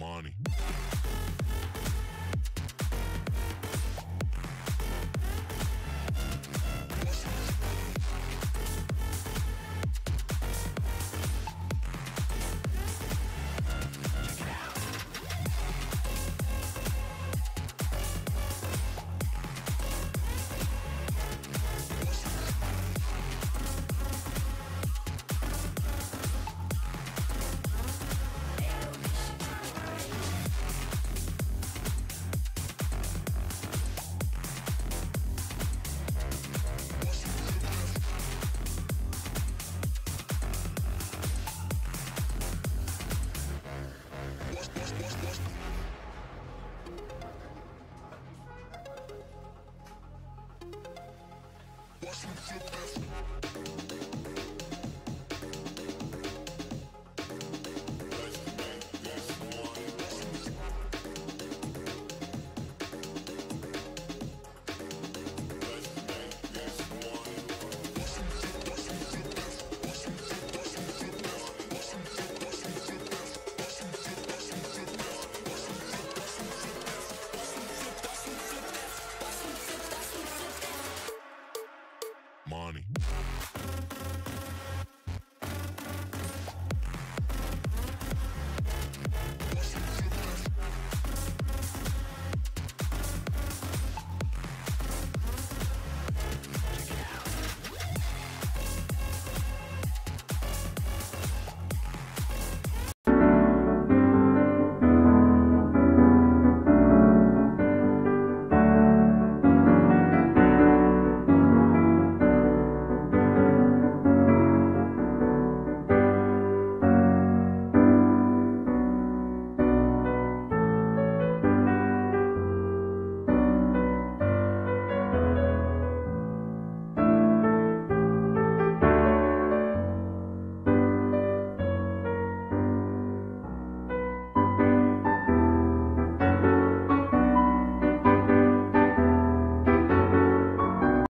money. What's your best.